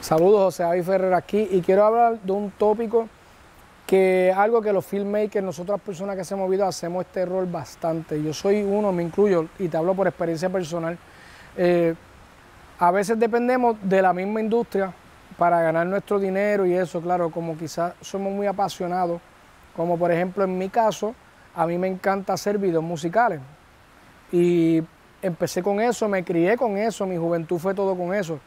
Saludos, José David Ferrer aquí y quiero hablar de un tópico que algo que los filmmakers, nosotros las personas que hacemos videos hacemos este rol bastante. Yo soy uno, me incluyo y te hablo por experiencia personal. Eh, a veces dependemos de la misma industria para ganar nuestro dinero y eso, claro, como quizás somos muy apasionados, como por ejemplo en mi caso, a mí me encanta hacer videos musicales. Y empecé con eso, me crié con eso, mi juventud fue todo con eso.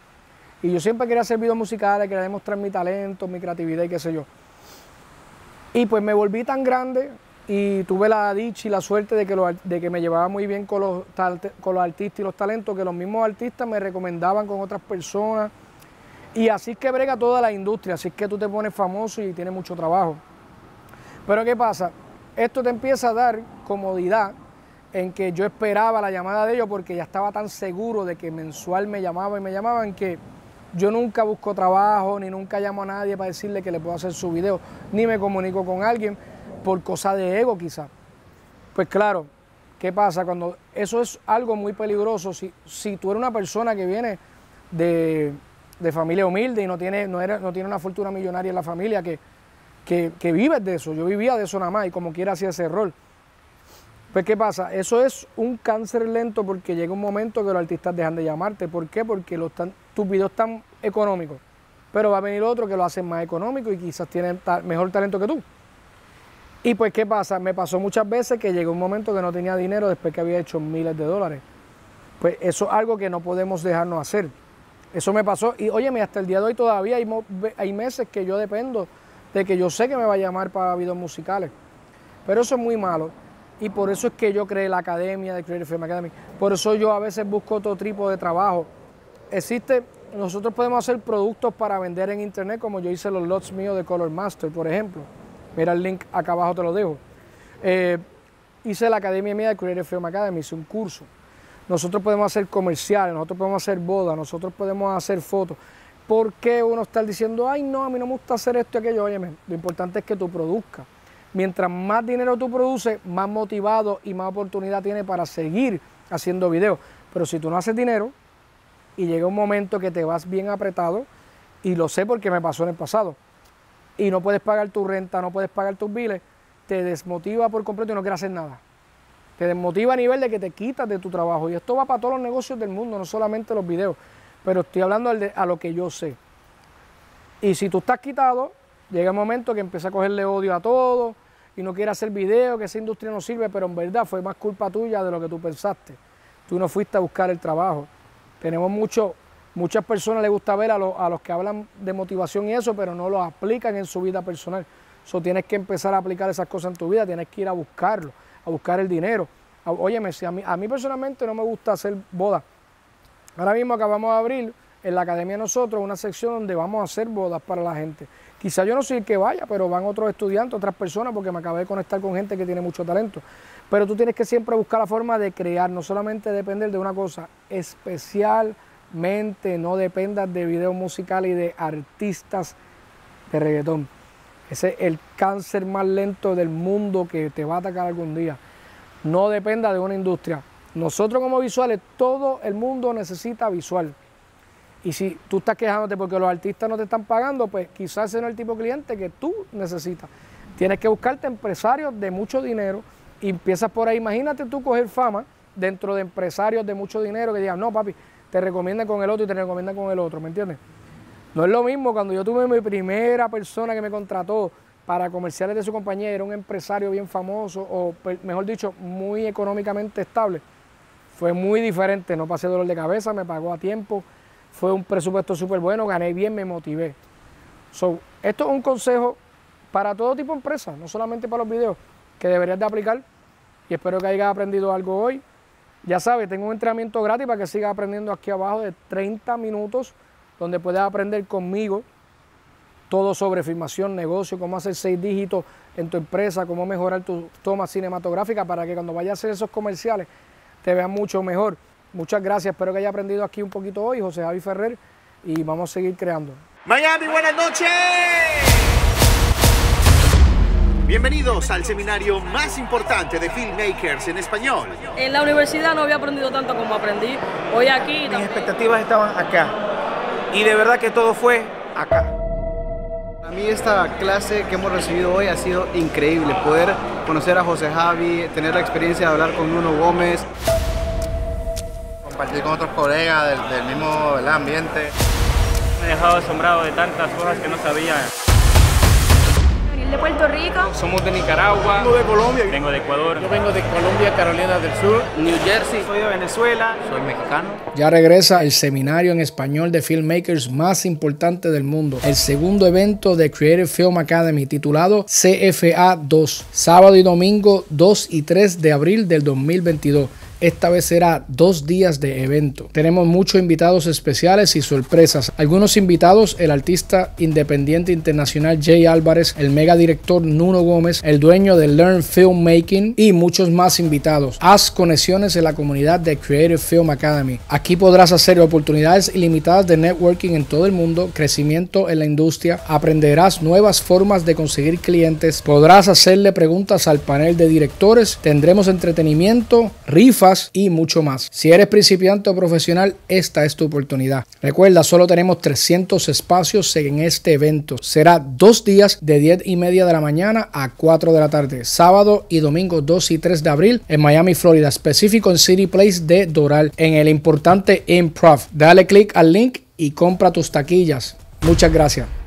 Y yo siempre quería hacer videos musicales, quería demostrar mi talento, mi creatividad y qué sé yo. Y pues me volví tan grande y tuve la dicha y la suerte de que, de que me llevaba muy bien con los, con los artistas y los talentos, que los mismos artistas me recomendaban con otras personas. Y así es que brega toda la industria, así es que tú te pones famoso y tienes mucho trabajo. Pero ¿qué pasa? Esto te empieza a dar comodidad en que yo esperaba la llamada de ellos porque ya estaba tan seguro de que mensual me llamaba y me llamaban que yo nunca busco trabajo, ni nunca llamo a nadie para decirle que le puedo hacer su video, ni me comunico con alguien por cosa de ego quizás. Pues claro, ¿qué pasa? Cuando eso es algo muy peligroso, si, si tú eres una persona que viene de, familia humilde y no tiene, no, no tiene una fortuna millonaria en la familia, que, que, que vives de eso, yo vivía de eso nada más y como quiera hacía ese rol. Pues ¿qué pasa? Eso es un cáncer lento porque llega un momento que los artistas dejan de llamarte. ¿Por qué? Porque los tus videos están económicos. Pero va a venir otro que lo hace más económico y quizás tiene mejor talento que tú. Y pues ¿qué pasa? Me pasó muchas veces que llegó un momento que no tenía dinero después que había hecho miles de dólares. Pues eso es algo que no podemos dejarnos hacer. Eso me pasó y óyeme, hasta el día de hoy todavía hay, hay meses que yo dependo de que yo sé que me va a llamar para videos musicales. Pero eso es muy malo. Y por eso es que yo creé la academia de Creative Film Academy. Por eso yo a veces busco otro tipo de trabajo. Existe, nosotros podemos hacer productos para vender en internet, como yo hice los lots míos de Color Master, por ejemplo. Mira el link acá abajo, te lo dejo. Eh, hice la academia mía de Creative Film Academy, hice un curso. Nosotros podemos hacer comerciales, nosotros podemos hacer bodas, nosotros podemos hacer fotos. ¿Por qué uno está diciendo, ay, no, a mí no me gusta hacer esto y aquello? Óyeme, lo importante es que tú produzcas. Mientras más dinero tú produces, más motivado y más oportunidad tienes para seguir haciendo videos. Pero si tú no haces dinero y llega un momento que te vas bien apretado, y lo sé porque me pasó en el pasado, y no puedes pagar tu renta, no puedes pagar tus biles, te desmotiva por completo y no quieres hacer nada. Te desmotiva a nivel de que te quitas de tu trabajo. Y esto va para todos los negocios del mundo, no solamente los videos. Pero estoy hablando a lo que yo sé. Y si tú estás quitado, llega un momento que empieza a cogerle odio a todo y no quiere hacer video, que esa industria no sirve, pero en verdad fue más culpa tuya de lo que tú pensaste. Tú no fuiste a buscar el trabajo. Tenemos mucho, muchas personas les gusta ver a, a los que hablan de motivación y eso, pero no lo aplican en su vida personal. Eso tienes que empezar a aplicar esas cosas en tu vida, tienes que ir a buscarlo, a buscar el dinero. Óyeme, si a mí, a mí personalmente no me gusta hacer bodas. Ahora mismo acabamos de abrir en la academia nosotros una sección donde vamos a hacer bodas para la gente. Quizá yo no soy el que vaya, pero van otros estudiantes, otras personas, porque me acabé de conectar con gente que tiene mucho talento. Pero tú tienes que siempre buscar la forma de crear, no solamente depender de una cosa, especialmente no dependas de videos musicales y de artistas de reggaetón. Ese es el cáncer más lento del mundo que te va a atacar algún día. No dependa de una industria. Nosotros como visuales, todo el mundo necesita visual. Y si tú estás quejándote porque los artistas no te están pagando, pues quizás ese no es el tipo de cliente que tú necesitas. Tienes que buscarte empresarios de mucho dinero y empiezas por ahí. Imagínate tú coger fama dentro de empresarios de mucho dinero que digan, no, papi, te recomiendan con el otro y te recomiendan con el otro, ¿me entiendes? No es lo mismo cuando yo tuve mi primera persona que me contrató para comerciales de su compañía, era un empresario bien famoso o, mejor dicho, muy económicamente estable. Fue muy diferente, no pasé dolor de cabeza, me pagó a tiempo fue un presupuesto súper bueno, gané bien, me motivé. So, esto es un consejo para todo tipo de empresas, no solamente para los videos, que deberías de aplicar y espero que hayas aprendido algo hoy. Ya sabes, tengo un entrenamiento gratis para que sigas aprendiendo aquí abajo de 30 minutos, donde puedes aprender conmigo todo sobre filmación, negocio, cómo hacer seis dígitos en tu empresa, cómo mejorar tu toma cinematográfica para que cuando vayas a hacer esos comerciales te vean mucho mejor. Muchas gracias, espero que haya aprendido aquí un poquito hoy, José Javi Ferrer, y vamos a seguir creando. Miami, buenas noches. Bienvenidos al seminario más importante de filmmakers en español. En la universidad no había aprendido tanto como aprendí hoy aquí. Mis expectativas estaban acá. y de verdad que todo fue acá. A mí esta clase que hemos recibido hoy ha sido increíble, poder conocer a José Javi, tener la experiencia de hablar con Nuno Gómez. Compartir con otros colegas del, del mismo ambiente. Me he dejado asombrado de tantas cosas que no sabía de Puerto Rico. Somos de Nicaragua. Vengo de Colombia. Vengo de Ecuador. Yo vengo de Colombia, Carolina del Sur. New Jersey. Soy de Venezuela. Soy mexicano. Ya regresa el seminario en español de filmmakers más importante del mundo. El segundo evento de Creative Film Academy titulado CFA 2. Sábado y domingo 2 y 3 de abril del 2022. Esta vez será dos días de evento. Tenemos muchos invitados especiales y sorpresas. Algunos invitados, el artista independiente internacional Jay Álvarez, el mega director Nuno Gómez, el dueño de Learn Filmmaking y muchos más invitados. Haz conexiones en la comunidad de Creative Film Academy. Aquí podrás hacer oportunidades ilimitadas de networking en todo el mundo, crecimiento en la industria, aprenderás nuevas formas de conseguir clientes, podrás hacerle preguntas al panel de directores, tendremos entretenimiento, rifas, y mucho más. Si eres principiante o profesional, esta es tu oportunidad. Recuerda, solo tenemos 300 espacios en este evento. Será dos días de 10 y media de la mañana a 4 de la tarde, sábado y domingo 2 y 3 de abril en Miami, Florida, específico en City Place de Doral, en el importante Improv. Dale click al link y compra tus taquillas. Muchas gracias.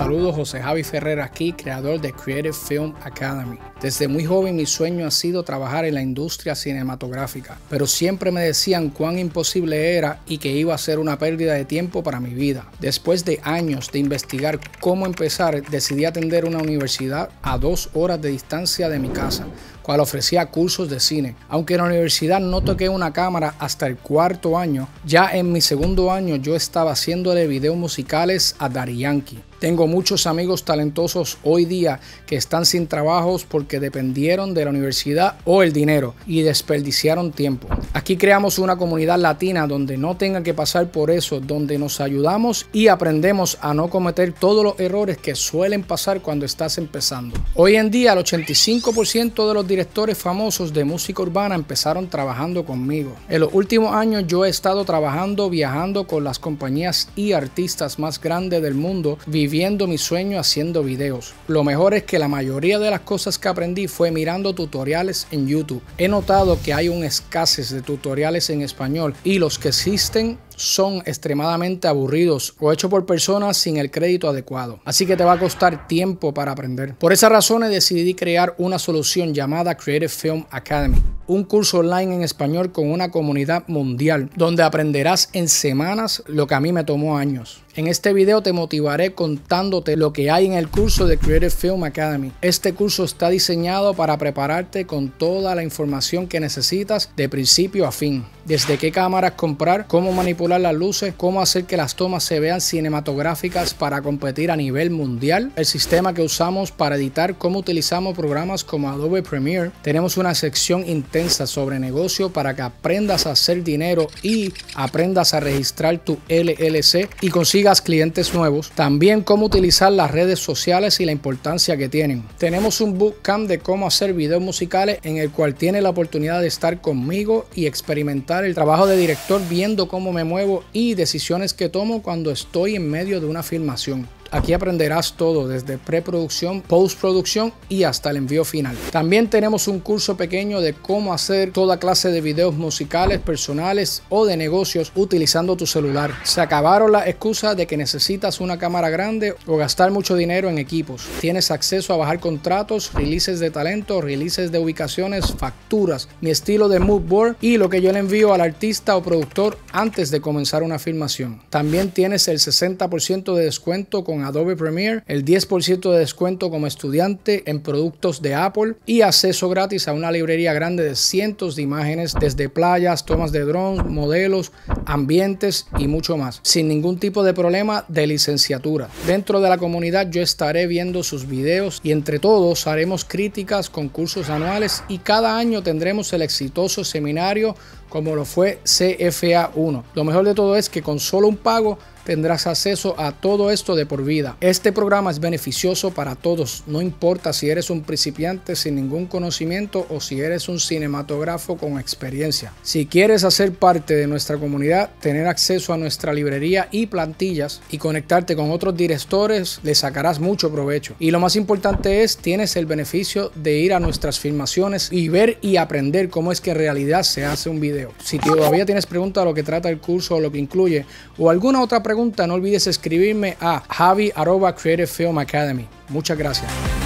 Saludos, José Javi Ferrer aquí, creador de Creative Film Academy. Desde muy joven mi sueño ha sido trabajar en la industria cinematográfica, pero siempre me decían cuán imposible era y que iba a ser una pérdida de tiempo para mi vida. Después de años de investigar cómo empezar, decidí atender una universidad a dos horas de distancia de mi casa cual ofrecía cursos de cine. Aunque en la universidad no toqué una cámara hasta el cuarto año, ya en mi segundo año yo estaba haciéndole videos musicales a Daddy Yankee. Tengo muchos amigos talentosos hoy día que están sin trabajos porque dependieron de la universidad o el dinero y desperdiciaron tiempo. Aquí creamos una comunidad latina donde no tengan que pasar por eso, donde nos ayudamos y aprendemos a no cometer todos los errores que suelen pasar cuando estás empezando. Hoy en día el 85% de los directores famosos de música urbana empezaron trabajando conmigo. En los últimos años yo he estado trabajando, viajando con las compañías y artistas más grandes del mundo, mi sueño haciendo videos. Lo mejor es que la mayoría de las cosas que aprendí fue mirando tutoriales en YouTube. He notado que hay un escasez de tutoriales en español y los que existen son extremadamente aburridos o hechos por personas sin el crédito adecuado. Así que te va a costar tiempo para aprender. Por esas razones decidí crear una solución llamada Creative Film Academy. Un curso online en español con una comunidad mundial donde aprenderás en semanas lo que a mí me tomó años. En este video te motivaré contándote lo que hay en el curso de Creative Film Academy. Este curso está diseñado para prepararte con toda la información que necesitas de principio a fin. Desde qué cámaras comprar, cómo manipular las luces, cómo hacer que las tomas se vean cinematográficas para competir a nivel mundial, el sistema que usamos para editar, cómo utilizamos programas como Adobe Premiere. Tenemos una sección intensa sobre negocio para que aprendas a hacer dinero y aprendas a registrar tu LLC y consigas clientes nuevos. También cómo utilizar las redes sociales y la importancia que tienen. Tenemos un bootcamp de cómo hacer videos musicales en el cual tienes la oportunidad de estar conmigo y experimentar el trabajo de director viendo cómo me muevo y decisiones que tomo cuando estoy en medio de una filmación. Aquí aprenderás todo desde preproducción, postproducción y hasta el envío final. También tenemos un curso pequeño de cómo hacer toda clase de videos musicales, personales o de negocios utilizando tu celular. Se acabaron las excusas de que necesitas una cámara grande o gastar mucho dinero en equipos. Tienes acceso a bajar contratos, releases de talento, releases de ubicaciones, facturas, mi estilo de mood board y lo que yo le envío al artista o productor antes de comenzar una filmación. También tienes el 60% de descuento con Adobe Premiere, el 10% de descuento como estudiante en productos de Apple y acceso gratis a una librería grande de cientos de imágenes desde playas, tomas de drones, modelos, ambientes y mucho más, sin ningún tipo de problema de licenciatura. Dentro de la comunidad yo estaré viendo sus videos y entre todos haremos críticas, concursos anuales y cada año tendremos el exitoso seminario como lo fue CFA 1. Lo mejor de todo es que con solo un pago tendrás acceso a todo esto de por vida. Este programa es beneficioso para todos, no importa si eres un principiante sin ningún conocimiento o si eres un cinematógrafo con experiencia. Si quieres hacer parte de nuestra comunidad, tener acceso a nuestra librería y plantillas y conectarte con otros directores, le sacarás mucho provecho. Y lo más importante es, tienes el beneficio de ir a nuestras filmaciones y ver y aprender cómo es que en realidad se hace un video. Si todavía tienes preguntas a lo que trata el curso o lo que incluye o alguna otra pregunta, no olvides escribirme a javi.creativefilmacademy. Muchas gracias.